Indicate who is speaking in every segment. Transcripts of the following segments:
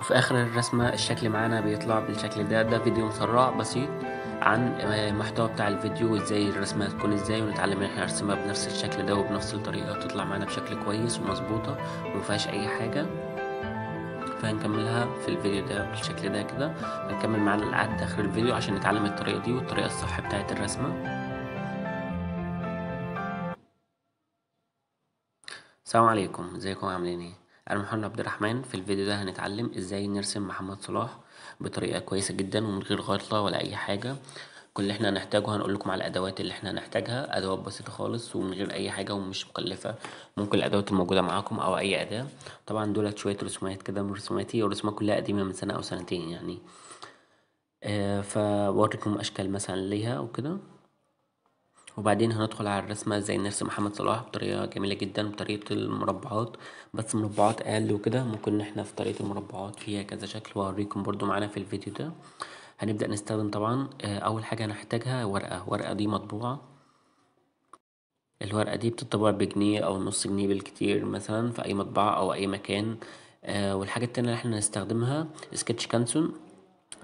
Speaker 1: وفي آخر الرسمة الشكل معانا بيطلع بالشكل ده. ده فيديو مسرع بسيط عن المحتوى بتاع الفيديو وإزاي الرسمة هتكون إزاي ونتعلم إن إحنا نرسمها بنفس الشكل ده وبنفس الطريقة وتطلع معانا بشكل كويس ومظبوطة ومفيهاش أي حاجة. فهنكملها في الفيديو ده بالشكل ده كده. هنكمل معانا لحد آخر الفيديو عشان نتعلم الطريقة دي والطريقة الصح بتاعت الرسمة. السلام عليكم. إزيكم؟ عاملين إيه؟ أنا محمد عبد الرحمن. في الفيديو ده هنتعلم إزاي نرسم محمد صلاح بطريقة كويسة جدا ومن غير غلطة ولا أي حاجة. كل اللي إحنا هنحتاجه هنقول لكم على الأدوات اللي إحنا هنحتاجها. أدوات بسيطة خالص ومن غير أي حاجة ومش مكلفة. ممكن الأدوات الموجودة معاكم أو أي أداة. طبعا دولت شوية رسومات كده من رسوماتي. والرسومات كلها قديمة من سنة أو سنتين يعني. آه فبوريكم أشكال مثلا ليها وكده وبعدين هندخل على الرسمة إزاي نرسم محمد صلاح بطريقة جميلة جدا بطريقة المربعات. بس مربعات أقل وكده ممكن إن إحنا في طريقة المربعات فيها كذا شكل. وهوريكم برضو معانا في الفيديو ده. هنبدأ نستخدم طبعا أول حاجة هنحتاجها ورقة. ورقة دي مطبوعة. الورقة دي بتطبع بجنيه أو نص جنيه بالكتير مثلا في أي مطبعة أو أي مكان. والحاجة التانية اللي إحنا هنستخدمها سكتش كانسون.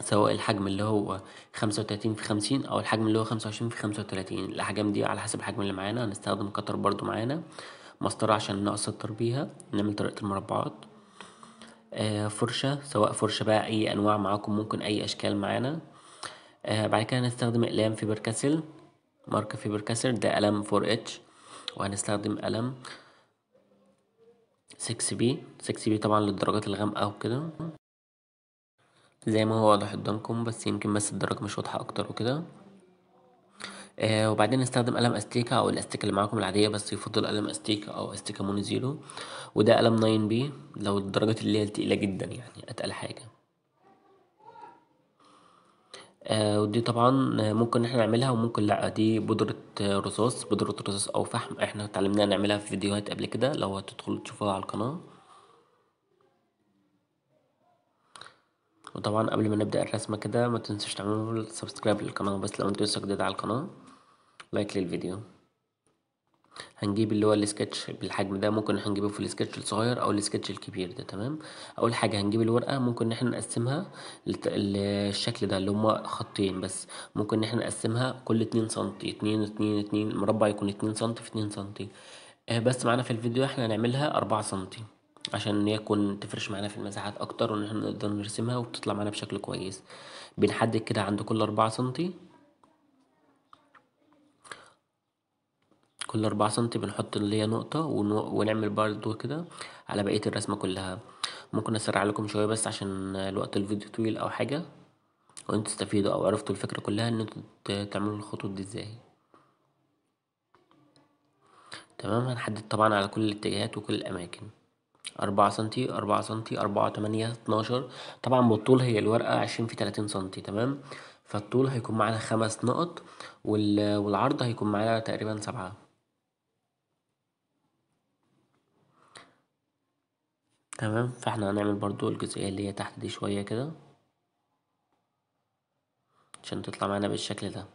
Speaker 1: سواء الحجم اللي هو خمسة وتلاتين في خمسين أو الحجم اللي هو خمسة وعشرين في خمسة وتلاتين. الأحجام دي على حسب الحجم اللي معانا. هنستخدم قطر برضو معانا. مسطرة عشان نسطر بيها. نعمل طريقة المربعات. آه فرشة. سواء فرشة بقى أي أنواع معاكم ممكن أي أشكال معانا. آه بعد كده هنستخدم أقلام Faber-Castell ماركة Faber-Castell ده قلم four H. وهنستخدم قلم six B. six B طبعا للدرجات الغامقة وكده. زي ما هو واضح قدامكم بس يمكن بس الدرجة مش واضحة أكتر وكده. آه وبعدين نستخدم قلم أستيكة أو الأستيكة اللي معاكم العادية بس يفضل قلم أستيكة أو أستيكة Mono Zero. وده قلم nine B لو الدرجات اللي هي التقيلة جدا يعني أتقل حاجة. آه ودي طبعا ممكن إحنا نعملها وممكن لأ دي بودرة رصاص بودرة رصاص أو فحم. إحنا اتعلمناها نعملها في فيديوهات قبل كده لو هتدخلوا تشوفوها على القناة. وطبعا قبل ما نبدأ الرسمة كده ما تنسوش تعملوا subscribe للقناة بس لو أنتوا لسه جديد على القناة like للفيديو. هنجيب اللي هو السكتش بالحجم ده ممكن هنجيبه في السكتش الصغير أو السكتش الكبير ده تمام؟ أول حاجة هنجيب الورقة ممكن إحنا نقسمها للشكل ده اللي هما خطين بس. ممكن إحنا نقسمها كل اتنين سنتي اتنين اتنين اتنين المربع يكون اتنين سنتي في اتنين سنتي. بس معانا في الفيديو إحنا هنعملها أربعة سنتي. عشان يكون تفرش معانا في المساحات أكتر وإن إحنا نقدر نرسمها وبتطلع معانا بشكل كويس. بنحدد كده عند كل أربعة سنتي. كل أربعة سنتي بنحط اللي هي نقطة ونعمل برضو كده على بقية الرسمة كلها. ممكن أسرع لكم شوية بس عشان الوقت الفيديو طويل أو حاجة. وإنتوا تستفيدوا أو عرفتوا الفكرة كلها إن إنتوا تعملوا الخطوط دي إزاي. تمام؟ هنحدد طبعا على كل الاتجاهات وكل الأماكن. أربعة سنتي أربعة سنتي أربعة تمانية اتناشر. طبعا بالطول هي الورقة عشرين في تلاتين سنتي تمام؟ فالطول هيكون معانا خمس نقط والعرض هيكون معانا تقريبا سبعة. تمام؟ فاحنا هنعمل برضو الجزئية اللي هي تحت دي شوية كده. عشان تطلع معانا بالشكل ده.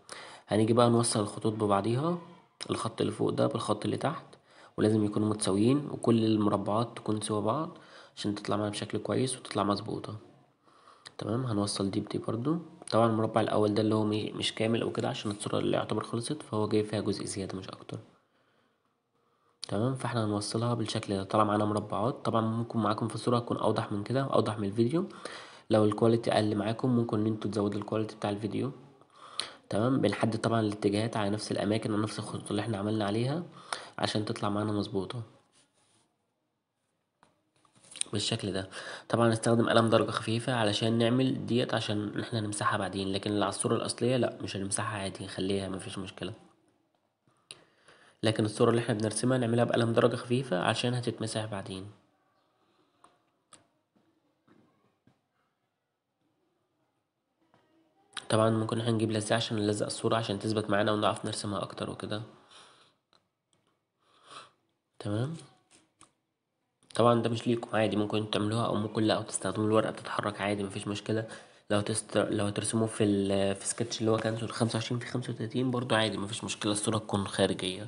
Speaker 1: هنيجي بقى نوصل الخطوط ببعضيها. الخط اللي فوق ده بالخط اللي تحت. ولازم يكونوا متساويين وكل المربعات تكون سوا بعض عشان تطلع معانا بشكل كويس وتطلع مظبوطة. تمام؟ هنوصل دي بدي برضو. طبعا المربع الأول ده اللي هو مش كامل أو كده عشان الصورة اللي يعتبر خلصت فهو جاي فيها جزء زيادة مش أكتر. تمام؟ فإحنا هنوصلها بالشكل ده. طالع معانا مربعات. طبعا ممكن معاكم في الصورة تكون أوضح من كده أوضح من الفيديو. لو ال quality أقل معاكم ممكن إن أنتوا تزودوا ال quality بتاع الفيديو. تمام؟ بنحدد طبعا الاتجاهات على نفس الأماكن ونفس الخطوط اللي إحنا عملنا عليها. عشان تطلع معانا مظبوطة. بالشكل ده. طبعا نستخدم قلم درجة خفيفة علشان نعمل ديت عشان إحنا نمسحها بعدين لكن على الصورة الأصلية لأ مش هنمسحها عادي نخليها مفيش مشكلة. لكن الصورة اللي إحنا بنرسمها نعملها بقلم درجة خفيفة عشان هتتمسح بعدين. طبعا ممكن إحنا نجيب لزق عشان نلزق الصورة عشان تثبت معانا ونعرف نرسمها أكتر وكده. تمام؟ طبعا ده مش ليكم عادي ممكن تعملوها أو ممكن لا أو تستخدموا الورقة بتتحرك عادي مفيش مشكلة. لو تست... لو هترسموه في ال... في سكتش اللي هو كان خمسة وعشرين في خمسة وتلاتين برضو عادي مفيش مشكلة الصورة تكون خارجية.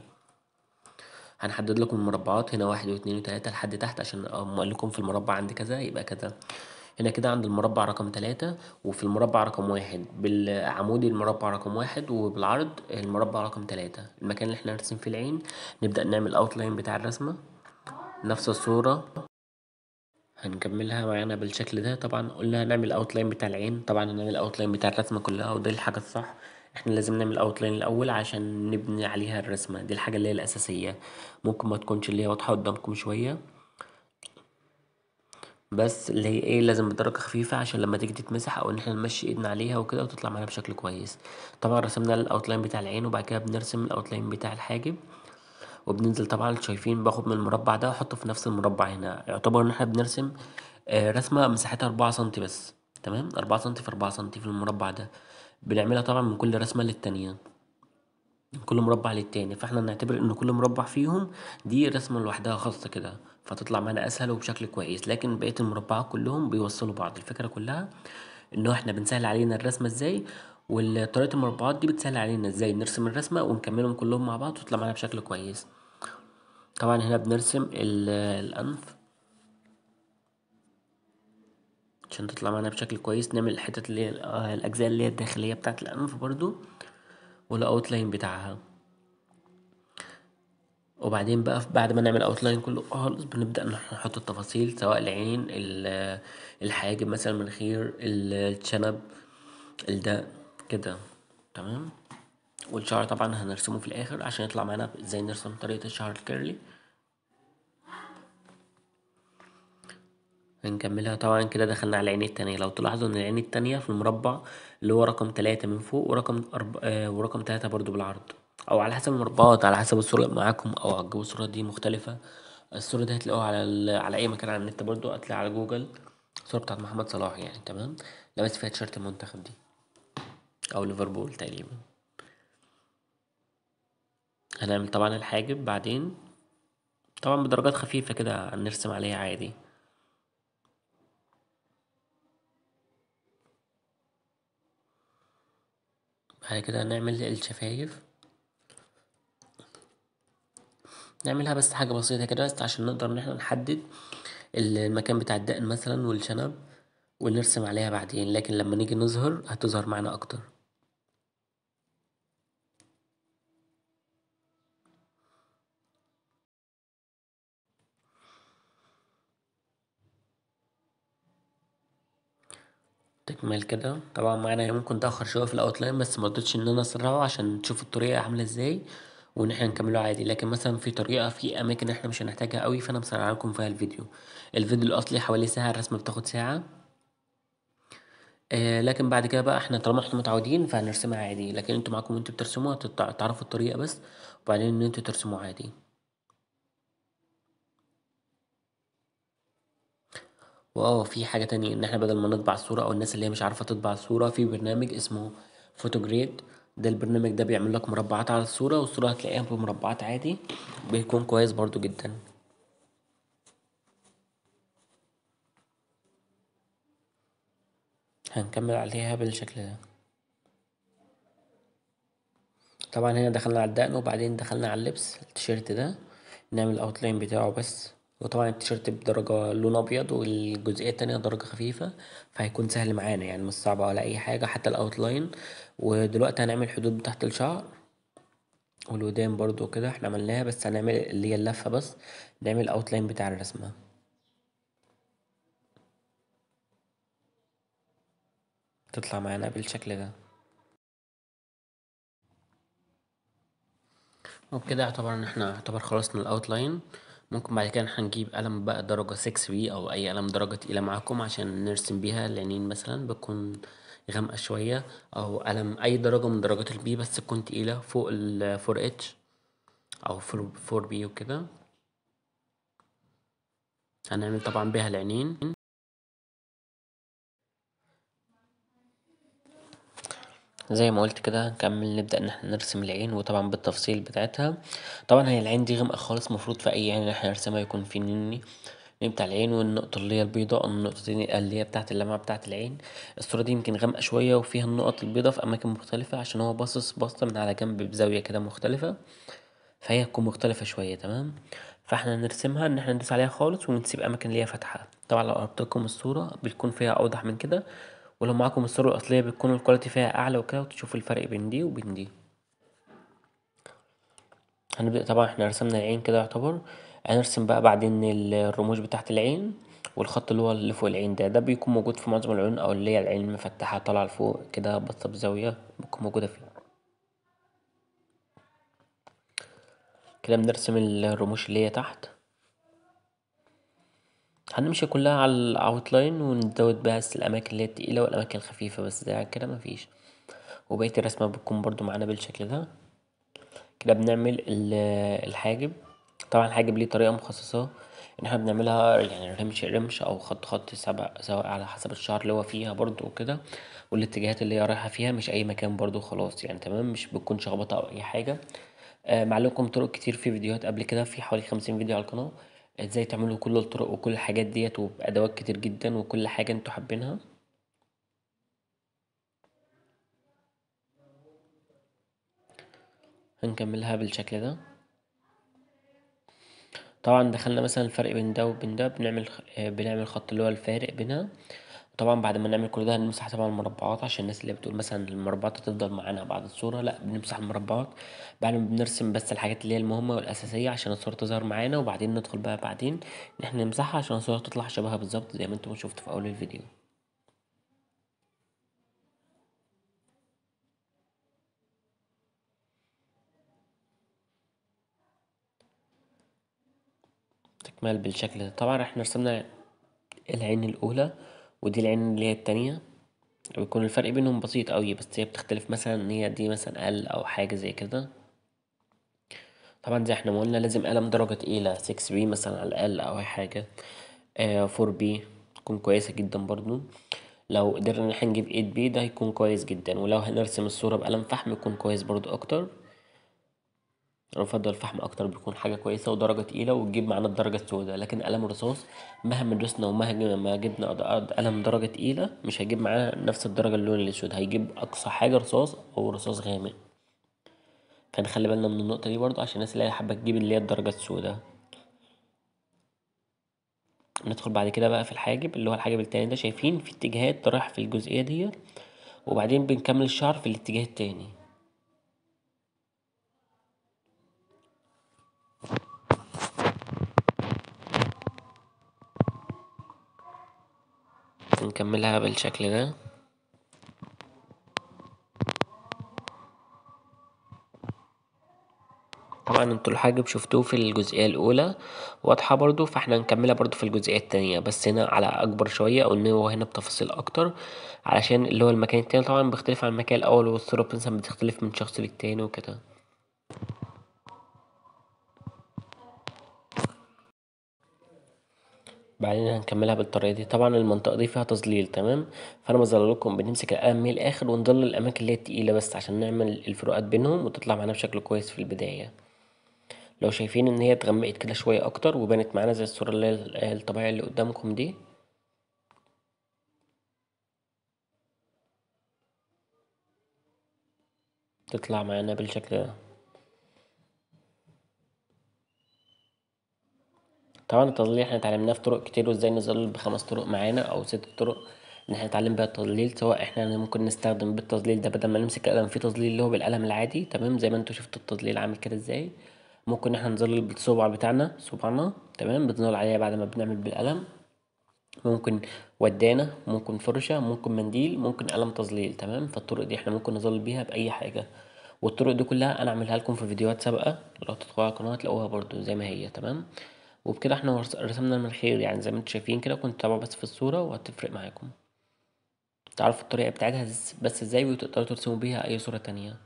Speaker 1: هنحدد لكم المربعات هنا واحد واتنين وتلاتة لحد تحت عشان أقول لكم في المربع عندي كذا يبقى كذا. هنا كده عند المربع رقم تلاتة وفي المربع رقم واحد. بالعمودي المربع رقم واحد وبالعرض المربع رقم تلاتة. المكان اللي إحنا هنرسم فيه العين نبدأ نعمل outline بتاع الرسمة. نفس الصورة. هنكملها معانا بالشكل ده. طبعا قلنا هنعمل outline بتاع العين. طبعا هنعمل outline بتاع الرسمة كلها ودي الحاجة الصح. إحنا لازم نعمل outline الأول عشان نبني عليها الرسمة. دي الحاجة اللي هي الأساسية. ممكن ما تكونش اللي هي واضحة قدامكم شوية. بس اللي هي إيه لازم بدرجة خفيفة عشان لما تيجي تتمسح أو إن إحنا نمشي إيدنا عليها وكده وتطلع معانا بشكل كويس. طبعا رسمنا ال outline بتاع العين وبعد كده بنرسم ال outline بتاع الحاجب وبننزل طبعا شايفين باخد من المربع ده وأحطه في نفس المربع هنا. يعتبر إن إحنا بنرسم آه رسمة مساحتها أربعة سنتي بس تمام؟ أربعة سنتي في أربعة سنتي في المربع ده. بنعملها طبعا من كل رسمة للتانية من كل مربع للتاني. فإحنا نعتبر إن كل مربع فيهم دي رسمة لوحدها خاصة كده. فتطلع معانا أسهل وبشكل كويس لكن بقية المربعات كلهم بيوصلوا بعض. الفكرة كلها إنه إحنا بنسهل علينا الرسمة إزاي وطريقة المربعات دي بتسهل علينا إزاي نرسم الرسمة ونكملهم كلهم مع بعض وتطلع معانا بشكل كويس. طبعا هنا بنرسم الأنف عشان تطلع معانا بشكل كويس. نعمل الحتت اللي هي الأجزاء اللي هي الداخلية بتاعة الأنف برضو وال outline بتاعها. وبعدين بقى بعد ما نعمل outline كله خالص بنبدأ نحط التفاصيل سواء العين الحاجب مثلا المناخير الشنب الدقن كده. تمام؟ والشعر طبعا هنرسمه في الآخر عشان يطلع معانا إزاي نرسم طريقة الشعر ال curly. هنكملها. طبعا كده دخلنا على العين التانية. لو تلاحظوا إن العين التانية في المربع اللي هو رقم تلاتة من فوق ورقم أرب... آه ورقم تلاتة برضو بالعرض. أو على حسب المربعات على حسب الصورة اللي معاكم أو هتجيبوا الصورة دي مختلفة. الصورة دي هتلاقوها على. على أي مكان على النت برضو هتلاقيها على جوجل. الصورة بتاعت محمد صلاح يعني تمام؟ لابس فيها تيشيرت المنتخب دي. أو ليفربول تقريبا. هنعمل طبعا الحاجب بعدين. طبعا بدرجات خفيفة كده هنرسم عليها عادي. بعد كده هنعمل الشفايف. نعملها بس حاجة بسيطة كده بس عشان نقدر إن إحنا نحدد المكان بتاع الدقن مثلا والشنب ونرسم عليها بعدين. لكن لما نيجي نظهر هتظهر معانا أكتر. تكمل كده. طبعا معانا ممكن تأخر شوية في الأوتلاين بس مرضتش إن أنا أسرعه عشان تشوفوا الطريقة عاملة إزاي. وإن إحنا نكمله عادي. لكن مثلا في طريقة في أماكن إحنا مش هنحتاجها أوي فأنا مسرع لكم فيها الفيديو. الفيديو الأصلي حوالي ساعة الرسمة بتاخد ساعة. آه لكن بعد كده بقى إحنا طالما إحنا متعودين فهنرسمها عادي. لكن أنتوا معاكم وأنتوا بترسموها تعرفوا الطريقة بس. وبعدين إن أنتوا ترسموا عادي. واه في حاجة تانية إن إحنا بدل ما نطبع الصورة أو الناس اللي هي مش عارفة تطبع الصورة في برنامج اسمه فوتوجريد ده البرنامج ده بيعمل لك مربعات على الصورة والصورة هتلاقيها بمربعات عادي بيكون كويس برضو جدا. هنكمل عليها بالشكل ده. طبعا هنا دخلنا على الدقن وبعدين دخلنا على اللبس التيشيرت ده. نعمل ال outline بتاعه بس. وطبعا التيشيرت بدرجة لون أبيض والجزئية التانية درجة خفيفة فهيكون سهل معانا يعني مش صعب ولا أي حاجة حتى ال outline. ودلوقتي هنعمل حدود بتاعت الشعر والودان برضو كده إحنا عملناها بس هنعمل اللي هي اللفة بس نعمل outline بتاع الرسمة. تطلع معانا بالشكل ده. وبكده يعتبر إن إحنا يعتبر خلصنا ال outline. ممكن بعد كده هنجيب قلم بقى درجة 6 B أو أي قلم درجة تقيلة معاكم عشان نرسم بيها العينين مثلا بتكون غامقة شوية أو قلم أي درجة من درجات ال B بس تكون تقيلة فوق ال 4 H أو 4 B وكده. هنعمل طبعا بيها العينين. زي ما قلت كده هنكمل نبدأ إن إحنا نرسم العين وطبعا بالتفصيل بتاعتها. طبعا هي العين دي غامقة خالص مفروض في أي عين إحنا نرسمها يكون في نني بتاع العين والنقطة اللي هي البيضاء النقطتين اللي هي بتاعة اللمعة بتاعة العين. الصورة دي يمكن غامقة شوية وفيها النقط البيضاء في أماكن مختلفة عشان هو باصص باصة من على جنب بزاوية كده مختلفة فهي هتكون مختلفة شوية تمام؟ فإحنا هنرسمها إن إحنا ندوس عليها خالص ونسيب أماكن ليها فتحة طبعا لو قربت لكم الصورة بتكون فيها أوضح من كده. ولو معاكم الصورة الأصلية بتكون الكواليتي فيها أعلى وكده وتشوفوا الفرق بين دي وبين دي. هنبدأ طبعا إحنا رسمنا العين كده يعتبر. هنرسم بقى بعدين الرموش بتاعة العين والخط اللي هو اللي فوق العين ده. ده بيكون موجود في معظم العيون أو اللي هي العين المفتحة طالعة لفوق كده باصة بزاوية بتكون موجودة فيه. كده بنرسم الرموش اللي هي تحت. هنمشي كلها على الاوتلاين ونزود بس الأماكن اللي هي التقيلة والأماكن الخفيفة بس ده كده مفيش. وبقية الرسمة بتكون برضو معانا بالشكل ده. كده بنعمل الحاجب. طبعا الحاجب ليه طريقة مخصصة. إن إحنا بنعملها يعني رمش رمش أو خط خط سواء على حسب الشعر اللي هو فيها برضو وكده. والاتجاهات اللي هي رايحة فيها مش أي مكان برضو خلاص يعني تمام؟ مش بتكون شخبطة أو أي حاجة. آه معلمكم طرق كتير في فيديوهات قبل كده. في حوالي خمسين فيديو على القناة. إزاي تعملوا كل الطرق وكل الحاجات ديت وبأدوات كتير جدا وكل حاجة أنتوا حابينها؟ هنكملها بالشكل ده. طبعا دخلنا مثلا الفرق بين ده وبين ده بنعمل بنعمل خط اللي هو الفارق بينها. طبعا بعد ما نعمل كل ده هنمسح طبعا المربعات عشان الناس اللي بتقول مثلا المربعات هتفضل معانا بعد الصورة لأ بنمسح المربعات. بعد ما بنرسم بس الحاجات اللي هي المهمة والأساسية عشان الصورة تظهر معانا وبعدين ندخل بقى بعدين إن إحنا نمسحها عشان الصورة تطلع شبهها بالظبط زي ما أنتم شفتوا في أول الفيديو. تكمل بالشكل ده. طبعا إحنا رسمنا العين الأولى. ودي العين اللي هي التانية بيكون الفرق بينهم بسيط أوي بس هي بتختلف. مثلا إن هي دي مثلا أقل أو حاجة زي كده. طبعا زي إحنا ما قلنا لازم قلم درجة تقيلة six B مثلا على الأقل أو أي حاجة. four B تكون كويسة جدا برضو. لو قدرنا إن إحنا نجيب eight B ده هيكون كويس جدا. ولو هنرسم الصورة بقلم فحم يكون كويس برضو أكتر. أنا بفضل الفحم أكتر بيكون حاجة كويسة ودرجة تقيلة وتجيب معانا الدرجة السوداء. لكن قلم الرصاص مهما دوسنا ومهما جبنا قلم درجة تقيلة مش هيجيب معانا نفس الدرجة اللون الأسود. هيجيب أقصى حاجة رصاص أو رصاص غامق. فنخلي بالنا من النقطة دي برضو عشان الناس اللي هي حابة تجيب اللي هي الدرجة السوداء. ندخل بعد كده بقى في الحاجب اللي هو الحاجب التاني ده. شايفين في اتجاهات رايح في الجزئية دي وبعدين بنكمل الشعر في الاتجاه التاني. نكملها بالشكل ده. طبعا أنتوا الحاجب شفتوه في الجزئية الأولى واضحة برضو فاحنا هنكملها برضو في الجزئية التانية. بس هنا على أكبر شوية أو هو هنا بتفاصيل أكتر علشان اللي هو المكان التاني طبعا بيختلف عن المكان الأول مثلا بتختلف من شخص للتاني وكده. بعدين هنكملها بالطريقة دي. طبعا المنطقة دي فيها تظليل تمام؟ فأنا بظللكم بنمسك القلم من الآخر ونظلل الأماكن اللي هي التقيلة بس عشان نعمل الفروقات بينهم وتطلع معانا بشكل كويس في البداية. لو شايفين إن هي اتغمقت كده شوية أكتر وبانت معانا زي الصورة اللي هي الطبيعية اللي قدامكم دي. تطلع معانا بالشكل ده. طبعا التظليل إحنا اتعلمناه في طرق كتير وإزاي نظلل بخمس طرق معانا أو ست طرق إن إحنا نتعلم بيها التظليل سواء إحنا ممكن نستخدم بالتظليل ده بدل ما نمسك قلم فيه تظليل اللي هو بالقلم العادي تمام؟ زي ما أنتوا شفتوا التظليل عامل كده إزاي؟ ممكن إحنا نظلل بالصبع بتاعنا صبعنا تمام؟ بنظلل عليها بعد ما بنعمل بالقلم. ممكن ودانة ممكن فرشة ممكن منديل ممكن قلم تظليل تمام؟ فالطرق دي إحنا ممكن نظلل بيها بأي حاجة. والطرق دي كلها أنا عاملها لكم في فيديوهات سابقة لو تدخلوا على القناة هتلاقوها برضو زي ما هي تمام؟ وبكده إحنا رسمنا المناخير يعني زي ما أنتوا شايفين كده كنت تابعوا بس في الصورة وهتفرق معاكم. تعرفوا الطريقة بتاعتها بس إزاي وتقدروا ترسموا بيها أي صورة تانية.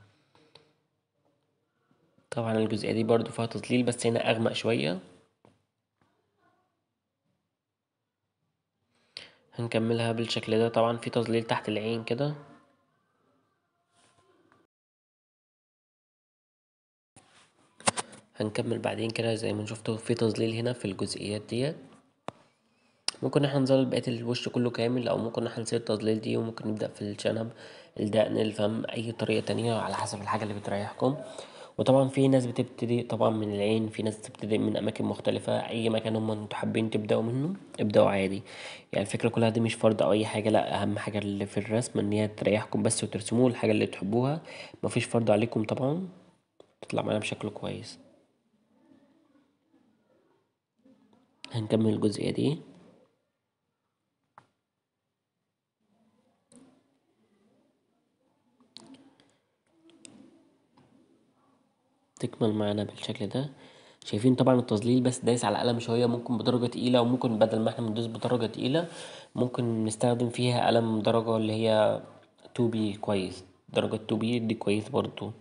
Speaker 1: طبعا الجزئية دي برضو فيها تظليل بس هنا أغمق شوية. هنكملها بالشكل ده. طبعا في تظليل تحت العين كده. هنكمل بعدين كده زي ما شفتوا في تظليل هنا في الجزئيات ديت. ممكن إحنا نظلل بقية الوش كله كامل أو ممكن إحنا نسيب التظليل دي وممكن نبدأ في الشنب الدقن الفم أي طريقة تانية على حسب الحاجة اللي بتريحكم. وطبعا في ناس بتبتدي طبعا من العين في ناس بتبتدي من أماكن مختلفة أي مكان هما أنتوا حابين تبدأوا منه ابدأوا عادي. يعني الفكرة كلها دي مش فرض أو أي حاجة لأ أهم حاجة اللي في الرسم إن هي تريحكم بس وترسموا الحاجة اللي تحبوها. مفيش فرض عليكم طبعا تطلع معانا بشكل كويس. هنكمل الجزئية دي. تكمل معانا بالشكل ده. شايفين طبعا التظليل بس دايس على قلم شوية ممكن بدرجة تقيلة وممكن بدل ما إحنا بندوس بدرجة تقيلة ممكن نستخدم فيها قلم درجة اللي هي two B كويس. درجة two B دي كويس برضو.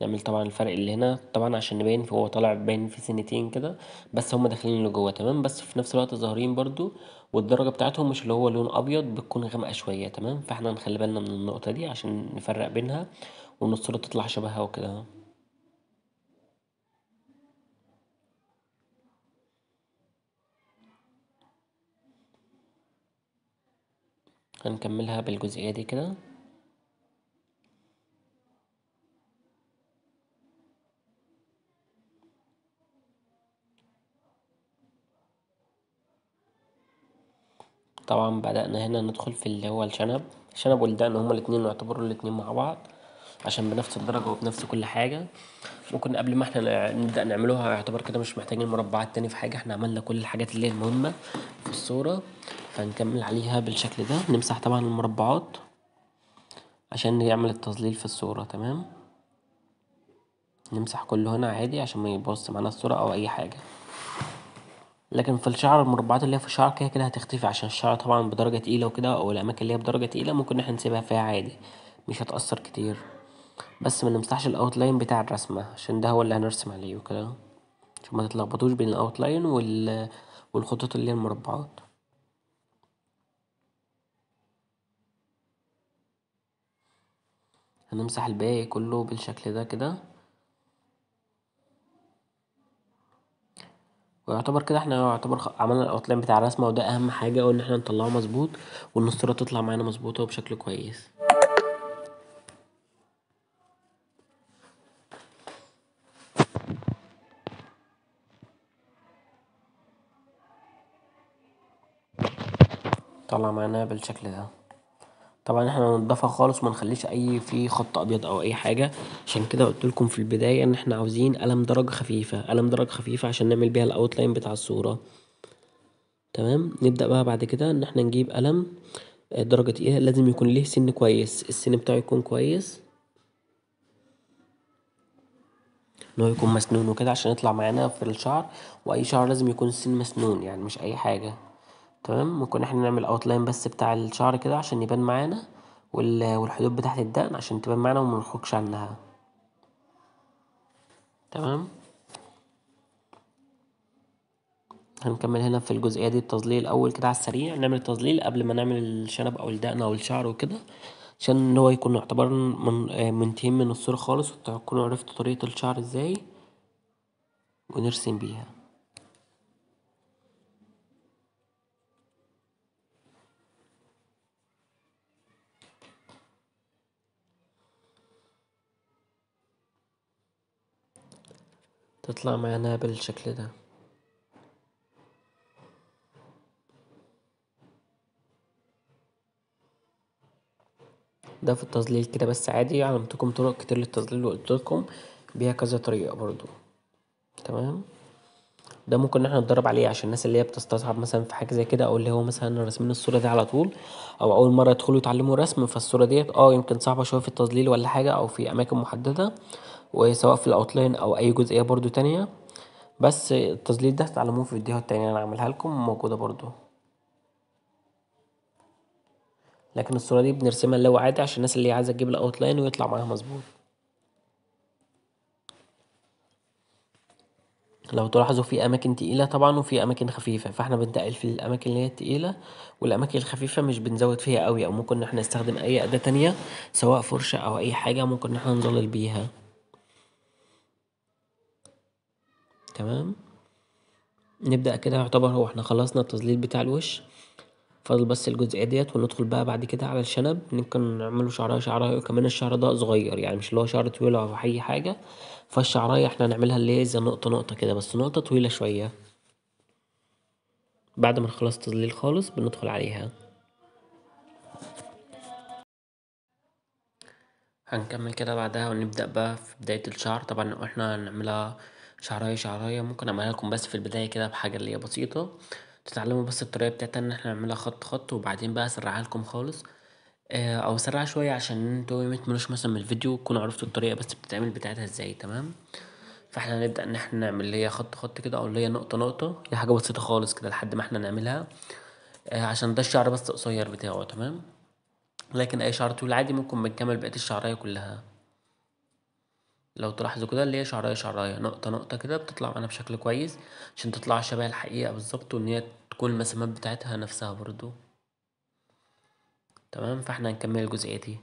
Speaker 1: نعمل طبعا الفرق اللي هنا طبعا عشان نبين هو طالع باين في سنتين كده بس هما داخلين لجوه تمام؟ بس في نفس الوقت ظاهرين برضو والدرجة بتاعتهم مش اللي هو لون أبيض بتكون غامقة شوية تمام؟ فإحنا نخلي بالنا من النقطة دي عشان نفرق بينها وإن الصورة تطلع شبهها وكده. هنكملها بالجزئية دي كده. طبعا بدأنا هنا ندخل في اللي هو الشنب. الشنب والدقن هما الاتنين يعتبروا الاتنين مع بعض عشان بنفس الدرجة وبنفس كل حاجة. ممكن قبل ما إحنا نبدأ نعملوها يعتبر كده مش محتاجين مربعات تاني في حاجة. إحنا عملنا كل الحاجات اللي هي المهمة في الصورة فهنكمل عليها بالشكل ده. نمسح طبعا المربعات عشان نعمل التظليل في الصورة تمام؟ نمسح كله هنا عادي عشان ما يبص معانا الصورة أو أي حاجة. لكن في الشعر المربعات اللي هي في الشعر كده كده هتختفي عشان الشعر طبعا بدرجة تقيلة وكده أو الأماكن اللي هي بدرجة تقيلة ممكن إحنا نسيبها فيها عادي مش هتأثر كتير. بس منمسحش الأوتلاين بتاع الرسمة عشان ده هو اللي هنرسم عليه وكده. عشان ما تتلخبطوش بين ال outline وال والخطوط اللي هي المربعات. هنمسح الباقي كله بالشكل ده كده. ويعتبر كده إحنا يعتبر عملنا ال outline بتاع الرسمة وده أهم حاجة وإن إحنا نطلعه مظبوط وان الصورة تطلع معانا مظبوطة وبشكل كويس. طلع معانا بالشكل ده. طبعا إحنا هننضفها خالص وما نخليش أي فيه خط أبيض أو أي حاجة. عشان كده قلت لكم في البداية إن إحنا عاوزين قلم درجه خفيفة قلم درجه خفيفة عشان نعمل بيها الاوتلاين بتاع الصورة. تمام؟ نبدأ بقى بعد كده إن إحنا نجيب قلم درجة تقيلة لازم يكون ليه سن كويس. السن بتاعه يكون كويس. إن هو يكون مسنون وكده عشان يطلع معانا في الشعر. وأي شعر لازم يكون السن مسنون يعني مش أي حاجة. تمام؟ ممكن إحنا نعمل اوتلاين بس بتاع الشعر كده عشان يبان معانا والحدود بتاعت الدقن عشان تبان معانا ومنخرجش عنها. تمام؟ هنكمل هنا في الجزئية دي التظليل الأول كده على السريع. نعمل التظليل قبل ما نعمل الشنب أو الدقن أو الشعر وكده عشان هو يكون يعتبر من منتهين من الصورة خالص وتكونوا عرفتوا طريقة الشعر إزاي ونرسم بيها. تطلع معانا بالشكل ده. ده في التظليل كده بس عادي علمتكم طرق كتير للتظليل وقلتلكم بيها كذا طريقة برضو. تمام؟ ده ممكن إحنا نتدرب عليه عشان الناس اللي هي بتستصعب مثلا في حاجة زي كده أو اللي هو مثلا راسمين الصورة دي على طول أو أول مرة يدخلوا يتعلموا رسم فالصورة ديت آه يمكن صعبة شوية في التظليل ولا حاجة أو في أماكن محددة وسواء في الأوتلاين أو أي جزئية برضو تانية. بس التظليل ده هتتعلموه في فيديوهات تانية أنا عاملها لكم موجودة برضو. لكن الصورة دي بنرسمها هو عادي عشان الناس اللي عايزة تجيب الأوتلاين ويطلع معاها مظبوط. لو تلاحظوا في أماكن تقيلة طبعا وفي أماكن خفيفة فإحنا بنتقل في الأماكن اللي هي التقيلة والأماكن الخفيفة مش بنزود فيها قوي أو ممكن إن إحنا نستخدم أي أداة تانية سواء فرشة أو أي حاجة ممكن إن إحنا نظلل بيها. تمام؟ نبدأ كده يعتبر هو إحنا خلصنا التظليل بتاع الوش. فاضل بس الجزئية ديت وندخل بقى بعد كده على الشنب. ممكن نعمله شعراية شعراية وكمان الشعر ده صغير يعني مش اللي هو شعر طويل أو أي حاجة. فالشعراية إحنا هنعملها اللي هي زي نقطة نقطة كده بس نقطة طويلة شوية. بعد ما نخلص تظليل خالص بندخل عليها. هنكمل كده بعدها ونبدأ بقى في بداية الشعر. طبعا إحنا هنعملها شعراية شعراية. ممكن اعملها لكم بس في البداية كده بحاجة اللي هي بسيطة. تتعلموا بس الطريقة بتاعتها إن إحنا نعملها خط خط وبعدين بقى أسرعها لكم خالص. أو اسرعها شوية عشان أنتوا متملوش مثلا من الفيديو تكونوا عرفتوا الطريقة بس بتتعمل بتاعتها إزاي تمام؟ فاحنا هنبدأ إن إحنا نعمل اللي هي خط خط كده أو اللي هي نقطة نقطة هي حاجة بسيطة خالص كده لحد ما إحنا نعملها عشان ده الشعر بس قصير بتاعه تمام؟ لكن أي شعر طويل عادي ممكن بنكمل بقية الشعراية كلها. لو تلاحظوا كده اللي هي شعراية شعراية نقطة نقطة كده بتطلع معانا بشكل كويس عشان تطلع شبه الحقيقة بالظبط وإن هي تكون المسامات بتاعتها نفسها برضو. تمام؟ فاحنا هنكمل الجزئية دي.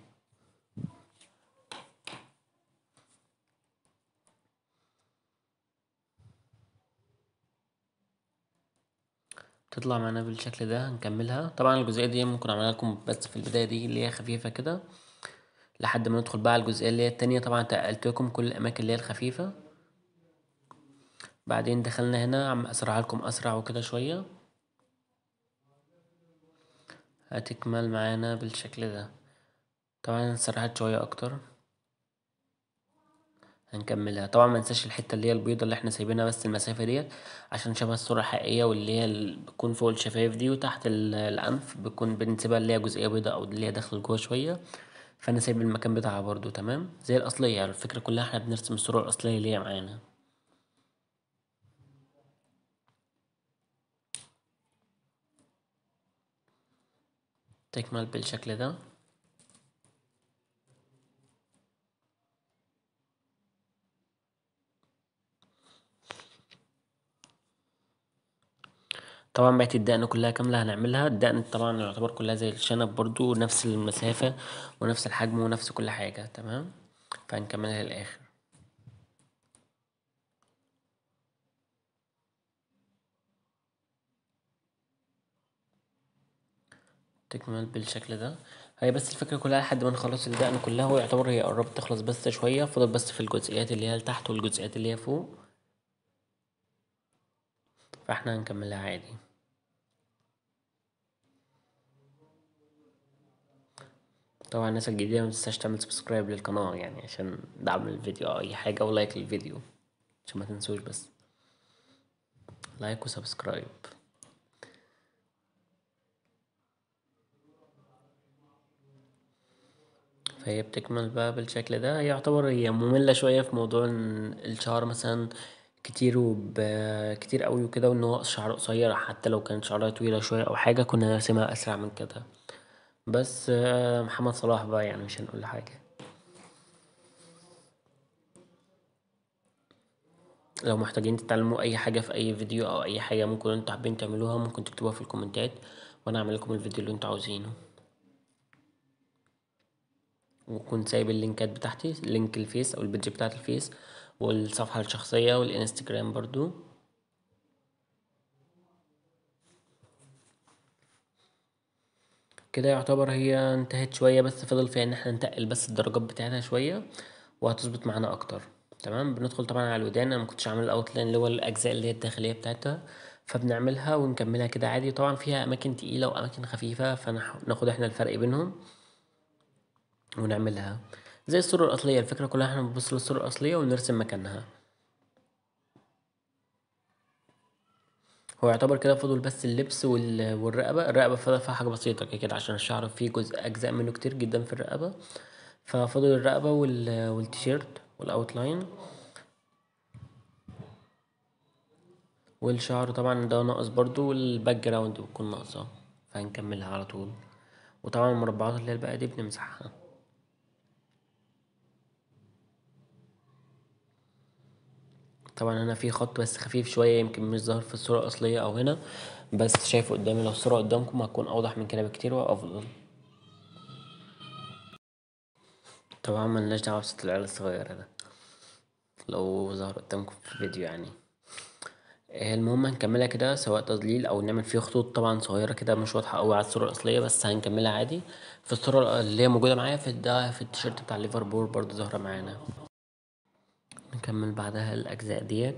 Speaker 1: تطلع معانا بالشكل ده هنكملها. طبعا الجزئية دي ممكن أعملها لكم بس في البداية دي اللي هي خفيفة كده. لحد ما ندخل بقى على الجزئية اللي هي التانية. طبعا تقلت لكم كل الأماكن اللي هي الخفيفة. بعدين دخلنا هنا عم أسرع لكم أسرع وكده شوية. هتكمل معانا بالشكل ده. طبعا سرعت شوية أكتر. هنكملها. طبعا مننساش الحتة اللي هي البيضة اللي إحنا سايبينها بس المسافة ديت عشان شبه الصورة الحقيقية واللي هي بتكون فوق الشفايف دي وتحت الأنف بتكون بنسيبها اللي هي جزئية بيضة أو اللي هي داخلة جوا شوية. فأنا سايب المكان بتاعها برضو تمام؟ زي الأصلية يعني الفكرة كلها إحنا بنرسم الصورة الأصلية اللي هي معانا. تكمل بالشكل ده؟ طبعا بقت الدقن كلها كاملة هنعملها. الدقن طبعا يعتبر كلها زي الشنب برضو نفس المسافة ونفس الحجم ونفس كل حاجة تمام؟ فهنكملها للآخر. تكمل بالشكل ده. هي بس الفكرة كلها لحد ما نخلص الدقن كلها ويعتبر هي قربت تخلص بس شوية فاضل بس في الجزئيات اللي هي لتحت والجزئيات اللي هي فوق. فاحنا هنكملها عادي. طبعا الناس الجديدة متنساش تعمل subscribe للقناة يعني عشان دعم الفيديو أو أي حاجة و like للفيديو عشان ما تنسوش بس. like و subscribe فهي بتكمل بقى بالشكل ده. يعتبر هي مملة شوية في موضوع إن الشعر مثلا كتير وب كتير قوي وكده وإن هو شعر قصير حتى لو كانت شعرها طويلة شوية أو حاجة كنا نرسمها أسرع من كده. بس محمد صلاح بقى يعني مش هنقول حاجة. لو محتاجين تتعلموا أي حاجة في أي فيديو أو أي حاجة ممكن أنتوا حابين تعملوها ممكن تكتبوها في الكومنتات وأنا أعمل لكم الفيديو اللي أنتوا عاوزينه. وكنت سايب اللينكات بتاعتي link الفيس أو البيدج بتاعت الفيس والصفحة الشخصية والإنستجرام برضو. كده يعتبر هي انتهت شوية بس فضل فيها إن إحنا نتقل بس الدرجات بتاعتها شوية وهتظبط معانا أكتر. تمام؟ بندخل طبعا على الودان. أنا مكنتش عامل الاوتلاين اللي هو الأجزاء اللي هي الداخلية بتاعتها فبنعملها ونكملها كده عادي. طبعا فيها أماكن تقيلة وأماكن خفيفة فناخد إحنا الفرق بينهم. ونعملها. زي الصورة الأصلية الفكرة كلها إحنا بنبص للصورة الأصلية ونرسم مكانها. هو يعتبر كده فضل بس اللبس والرقبة. الرقبة فضل فيها حاجة بسيطة كده عشان الشعر فيه جزء أجزاء منه كتير جدا في الرقبة. ففضل الرقبة والتيشيرت وال outline والشعر طبعا ده ناقص برضو وال background بتكون ناقصة. فهنكملها على طول. وطبعا المربعات اللي هي الباقية دي بنمسحها. طبعا هنا في خط بس خفيف شوية يمكن مش ظاهر في الصورة الأصلية أو هنا بس شايفه قدامي. لو الصورة قدامكم هتكون أوضح من كده بكتير وأفضل. طبعا ملناش دعوة بصوت العيال الصغيرة ده لو ظهر قدامكم في الفيديو يعني. المهم هنكملها كده سواء تظليل أو نعمل فيه خطوط. طبعا صغيرة كده مش واضحة أوي على الصورة الأصلية بس هنكملها عادي. في الصورة اللي هي موجودة معايا في ده في التيشيرت بتاع ليفربول برضه ظاهرة معانا. نكمل بعدها الأجزاء ديت.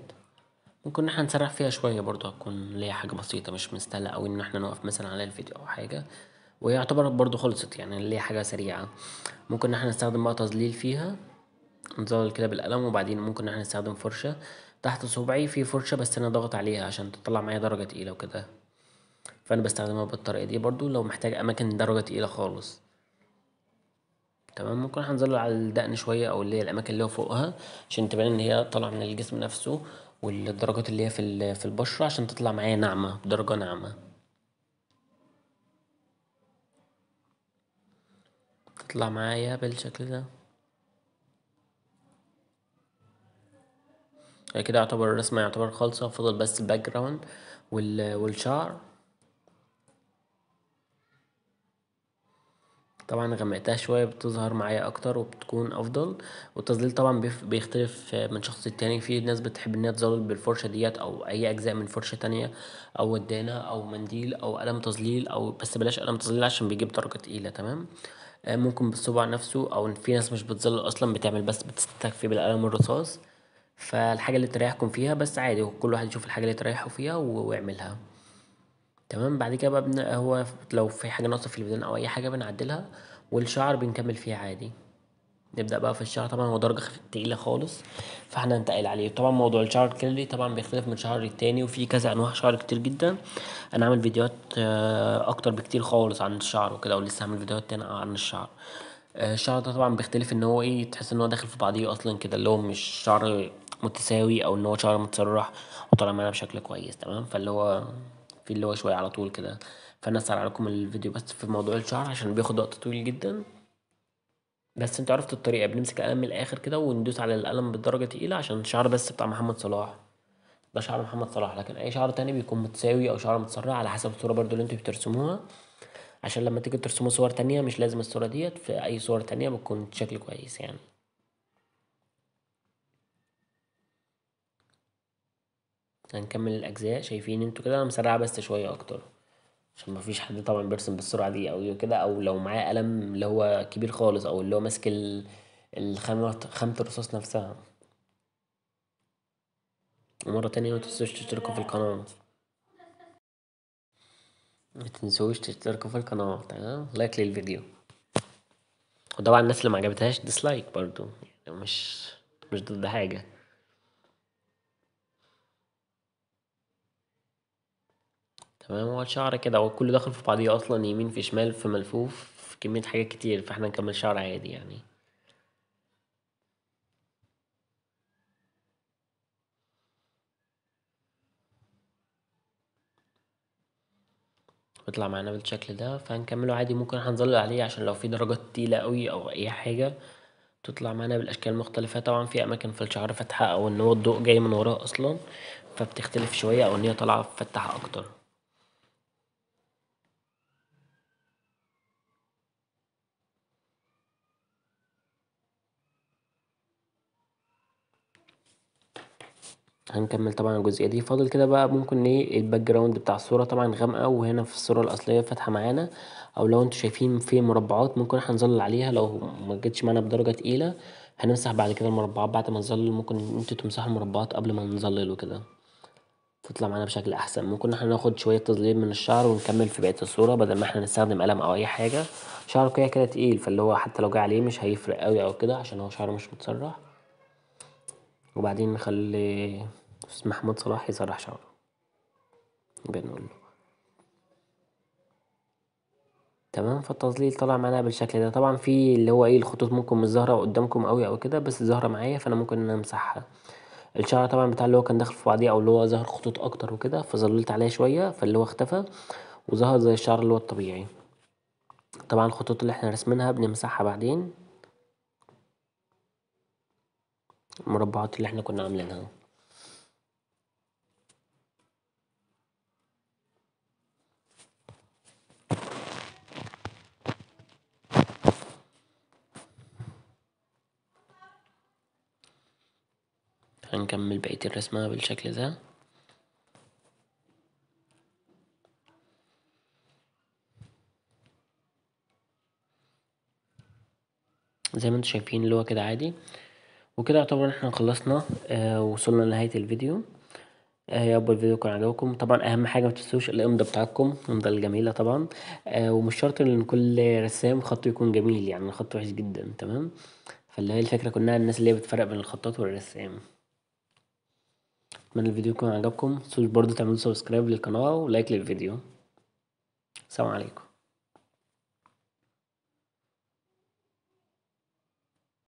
Speaker 1: ممكن إن إحنا نسرح فيها شوية برضه هتكون ليها حاجة بسيطة مش مستاهلة أوي إن إحنا نقف مثلا على الفيديو أو حاجة. وهي يعتبر برضه خلصت يعني ليها حاجة سريعة. ممكن إن إحنا نستخدم بقى تظليل فيها نظلل كده بالقلم وبعدين ممكن إن إحنا نستخدم فرشة. تحت صبعي في فرشة بس أنا ضاغط عليها عشان تطلع معايا درجة تقيلة وكده. فأنا بستخدمها بالطريقة دي برضه لو محتاج أماكن درجة تقيلة خالص. تمام؟ ممكن هنظلل على الدقن شوية أو اللي هي الأماكن اللي هو فوقها عشان تبان إن هي طالعة من الجسم نفسه والدرجات اللي هي في في البشرة عشان تطلع معايا ناعمة بدرجة ناعمة. تطلع معايا بالشكل ده. كده يعتبر الرسمة يعتبر خالصة فاضل بس ال background والشعر. طبعا غمقتها شوية بتظهر معايا أكتر وبتكون أفضل. والتظليل طبعا بيختلف من شخص للتاني. في ناس بتحب إنها تظلل بالفرشة ديت أو أي أجزاء من فرشة تانية أو ودانة أو منديل أو قلم تظليل أو بس بلاش قلم تظليل عشان بيجيب درجة تقيلة تمام؟ ممكن بالصبع نفسه أو في ناس مش بتظلل أصلا بتعمل بس بتستكفي بالقلم الرصاص فالحاجة اللي تريحكم فيها بس عادي كل واحد يشوف الحاجة اللي تريحه فيها ويعملها تمام؟ بعد كده بقى بن... هو لو في حاجة ناقصة في الودان أو أي حاجة بنعدلها والشعر بنكمل فيه عادي. نبدأ بقى في الشعر طبعا هو درجة تقيلة خالص فإحنا هنتقل عليه. طبعا موضوع الشعر الكيرلي طبعا بيختلف من شعر للتاني وفي كذا أنواع شعر كتير جدا. أنا عامل فيديوهات أكتر بكتير خالص عن الشعر وكده ولسه هعمل فيديوهات تانية عن الشعر. الشعر ده طبعا بيختلف إن هو إيه تحس إن هو داخل في بعضيه أصلا كده اللي هو مش شعر متساوي أو إن هو شعر متسرح وطالع معانا بشكل كويس تمام؟ فاللي هو في اللي هو شوية على طول كده. فأنا اسرع لكم الفيديو بس في موضوع الشعر عشان بياخد وقت طويل جدا. بس أنتوا عرفتوا الطريقة بنمسك القلم من الآخر كده وندوس على القلم بدرجة تقيلة عشان الشعر بس بتاع محمد صلاح. ده شعر محمد صلاح لكن أي شعر تاني بيكون متساوي أو شعر متسرع على حسب الصورة برضو اللي أنتوا بترسموها. عشان لما تيجي ترسموا صور تانية مش لازم الصورة ديت في أي صور تانية بتكون بشكل كويس يعني. هنكمل الأجزاء. شايفين أنتوا كده أنا مسرعة بس شوية أكتر. عشان مفيش حد طبعا بيرسم بالسرعة دي أو كده أو لو معاه قلم اللي هو كبير خالص أو اللي هو ماسك الخامة خامة الرصاص نفسها. ومرة تانية متنسوش تشتركوا في القناة. متنسوش تشتركوا في القناة. تمام؟ like للفيديو. وطبعا الناس اللي معجبتهاش dislike برضو. يعني مش مش ضد حاجة. تمام؟ هو الشعر كده هو كله داخل في بعضيه أصلا يمين في شمال في ملفوف في كمية حاجات كتير فإحنا نكمل شعر عادي يعني. بيطلع معانا بالشكل ده فهنكمله عادي ممكن هنظلل عليه عشان لو في درجات تقيلة أوي أو أي حاجة تطلع معانا بالأشكال المختلفة طبعا في أماكن في الشعر فاتحة أو إن هو الضوء جاي من وراه أصلا فبتختلف شوية أو إن هي طالعة فاتحة أكتر. هنكمل طبعا الجزئية دي. فاضل كده بقى ممكن إيه ال background بتاع الصورة طبعا غامقة وهنا في الصورة الأصلية فاتحة معانا. أو لو أنتوا شايفين في مربعات ممكن إحنا نظلل عليها لو مجتش معانا بدرجة تقيلة هنمسح بعد كده المربعات. بعد ما نظلل ممكن أنتوا تمسحوا المربعات قبل ما نظلل وكده. تطلع معانا بشكل أحسن. ممكن إحنا ناخد شوية تظليل من الشعر ونكمل في بقية الصورة بدل ما إحنا نستخدم قلم أو أي حاجة. شعره كده كده تقيل فاللي هو حتى لو جه عليه مش هيفرق أوي أو كده عشان هو شعره مش متسرح. وبعدين نخلي أستاذ محمود صلاح يسرح شعره. بنقوله تمام فالتظليل طلع معانا بالشكل ده. طبعا في اللي هو إيه الخطوط ممكن مش ظاهرة قدامكم أوي أو كده بس ظاهرة معايا فأنا ممكن إن امسحها الشعر طبعا بتاع اللي هو كان داخل في بعضيه أو اللي هو ظهر خطوط أكتر وكده فظللت عليه شوية فاللي هو اختفى وظهر زي الشعر اللي هو الطبيعي. طبعا الخطوط اللي إحنا رسمينها بنمسحها بعدين. المربعات اللي إحنا كنا عاملينها. هنكمل بقية الرسمة بالشكل ده. زي ما أنتم شايفين اللي هو كده عادي. وكده يعتبر إحنا خلصنا آه وصلنا لنهاية الفيديو. آه يا رب الفيديو يكون عجبكم. طبعا أهم حاجة متنسوش الامضة بتاعتكم الامضة الجميلة طبعا. آه ومش شرط إن كل رسام خطه يكون جميل يعني الخط وحش جدا تمام؟ فاللي هي الفكرة كلها الناس اللي هي بتفرق بين الخطاط والرسام. اتمنى الفيديو يكون عجبكم متنسوش برضه تعملوا subscribe للقناة و like للفيديو. السلام عليكم.